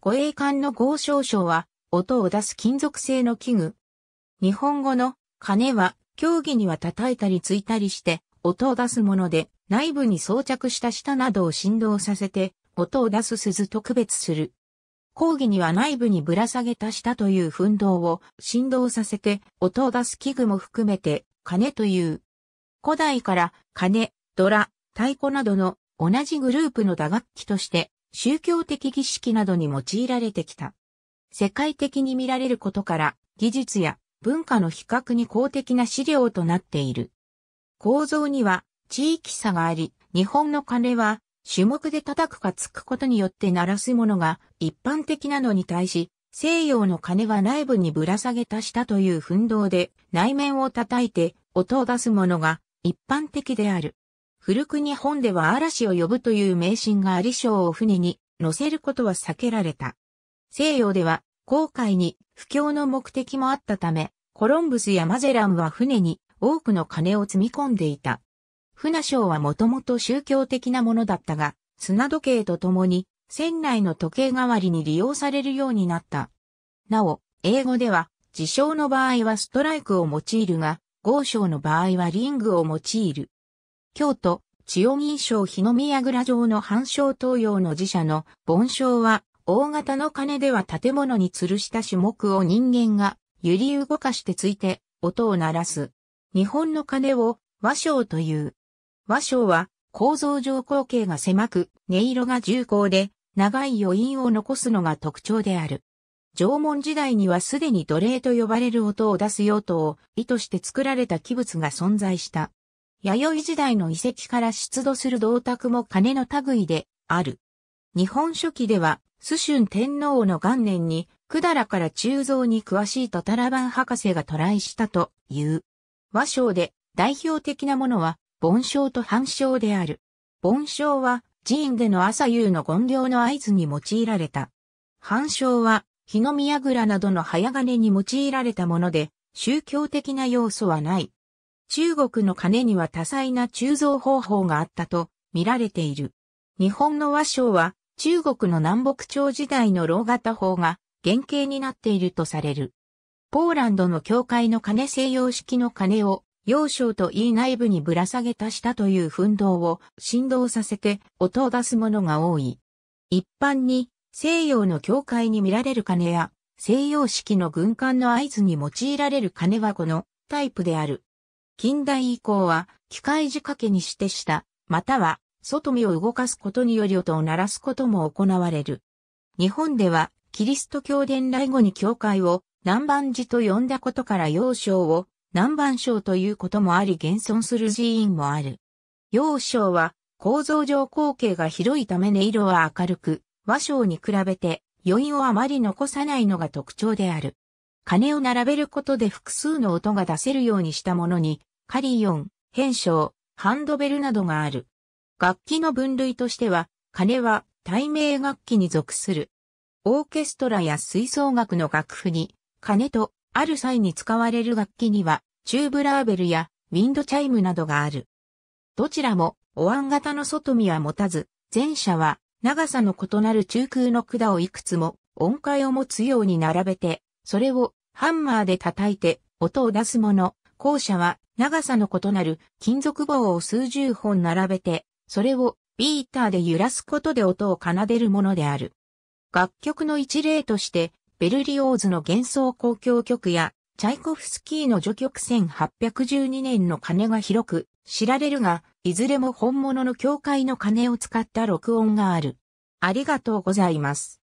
護衛艦の合唱章は、音を出す金属製の器具。日本語の鐘は、競技には叩いたりついたりして、音を出すもので、内部に装着した下などを振動させて、音を出す鈴と区別する。講義には内部にぶら下げた下という奮動を振動させて音を出す器具も含めて鐘という。古代から鐘、ドラ、太鼓などの同じグループの打楽器として宗教的儀式などに用いられてきた。世界的に見られることから技術や文化の比較に公的な資料となっている。構造には地域差があり、日本の鐘は種目で叩くかつくことによって鳴らすものが一般的なのに対し、西洋の鐘は内部にぶら下げた下という奮動で内面を叩いて音を出すものが一般的である。古く日本では嵐を呼ぶという迷信があり章を船に乗せることは避けられた。西洋では航海に布教の目的もあったため、コロンブスやマゼランは船に多くの金を積み込んでいた。船章はもともと宗教的なものだったが、砂時計とともに船内の時計代わりに利用されるようになった。なお、英語では、自称の場合はストライクを用いるが、合章の場合はリングを用いる。京都、千代銀賞日の宮蔵城の半章東洋の寺社の盆章は、大型の鐘では建物に吊るした種目を人間が揺り動かしてついて音を鳴らす。日本の鐘を和章という。和章は構造上口径が狭く、音色が重厚で、長い余韻を残すのが特徴である。縄文時代にはすでに奴隷と呼ばれる音を出す用途を意図して作られた器物が存在した。弥生時代の遺跡から出土する銅鐸も金の類である。日本書紀では、蘇春天皇の元年に、百済から鋳造に詳しいトタラバン博士が渡来したという。和章で代表的なものは、盆章と反章である。盆章は寺院での朝夕の言量の合図に用いられた。反章は日の宮蔵などの早金に用いられたもので、宗教的な要素はない。中国の鐘には多彩な鋳造方法があったと見られている。日本の和章は中国の南北朝時代の老型法が原型になっているとされる。ポーランドの教会の鐘西洋式の鐘を幼少といい内部にぶら下げた下という奮動を振動させて音を出すものが多い。一般に西洋の教会に見られる鐘や西洋式の軍艦の合図に用いられる鐘はこのタイプである。近代以降は機械仕掛けにしてした、または外見を動かすことにより音を鳴らすことも行われる。日本ではキリスト教伝来後に教会を南蛮寺と呼んだことから幼少を南蛮省ということもあり現存する寺院もある。洋章は構造上光景が広いため音色は明るく、和章に比べて余韻をあまり残さないのが特徴である。鐘を並べることで複数の音が出せるようにしたものに、カリオン、変章、ハンドベルなどがある。楽器の分類としては、鐘は体鳴楽器に属する。オーケストラや吹奏楽の楽譜に、鐘とある際に使われる楽器には、チューブラーベルやウィンドチャイムなどがある。どちらも、お椀型の外見は持たず、前者は、長さの異なる中空の管をいくつも音階を持つように並べて、それをハンマーで叩いて音を出すもの。後者は長さの異なる金属棒を数十本並べて、それをビーターで揺らすことで音を奏でるものである。楽曲の一例として、ベルリオーズの幻想交響曲や、チャイコフスキーの序曲1812年の鐘が広く知られるが、いずれも本物の教会の鐘を使った録音がある。ありがとうございます。